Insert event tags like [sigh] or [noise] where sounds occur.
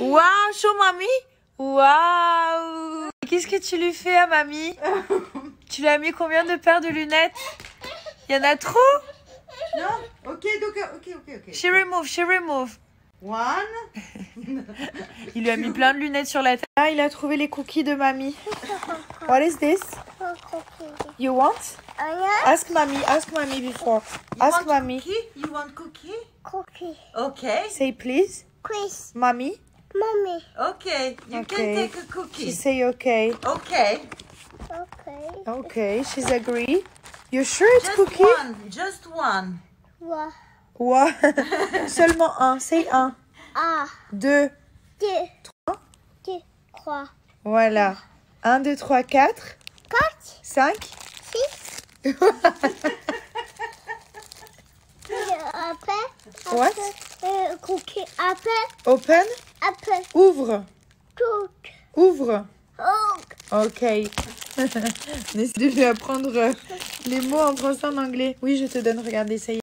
Waouh, show mamie. Waouh. Qu'est-ce que tu lui fais à mamie? [laughs] Tu lui as mis combien de paires de lunettes? Il y en a trop? Non Ok, donc, euh, ok, ok, ok. She remove, she remove. One. [laughs] Il lui a mis plein de lunettes sur la tête. Ah, il a trouvé les cookies de mamie. [laughs] What is this? You want? Ask mommy, ask mommy before. You Ask mommy. Cookie? You want cookie? Cookie. Okay. Say please. Chris. Mommy. Mommy. Okay. You Okay. can take a She cookie. say okay. Okay. Okay. Okay, she's agree. You sure it's Just cookie? one. Just one. One. Ouais. [laughs] Seulement un. Say un. Ah. Deux. Deux. Trois. Deux. Trois. Voilà. Un, deux, trois, quatre. Quatre. Cinq. Six. [laughs] Après. What? Euh, cookie. Après. Open. Ouvre. Ouvre. Ok. [laughs] On essaie de lui apprendre euh, les mots en français en anglais. Oui, je te donne. Y est.